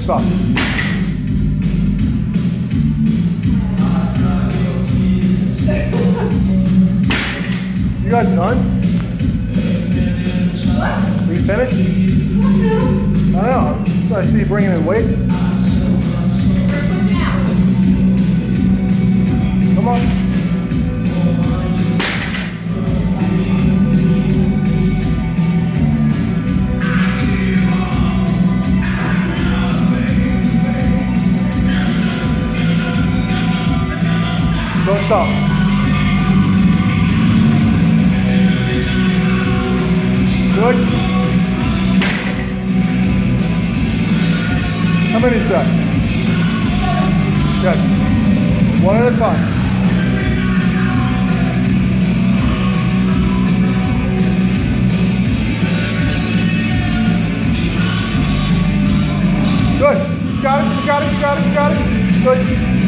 stop. You guys done? Are you finished? I know. I see you bringing in weight. Come on. Don't stop. Good. How many set? Good. One at a time. Good. You got it, you got it, you got it, you got it. Good.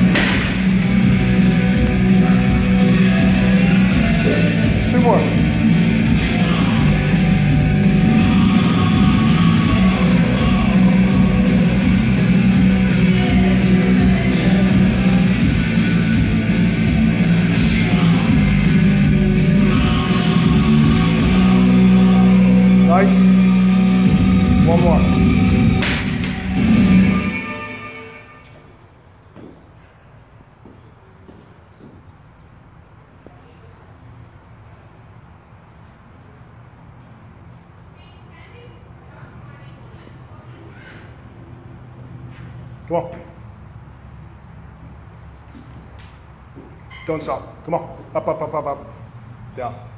Nice. One more. Come on. Don't stop. Come on. Up, up, up, up, up. Down.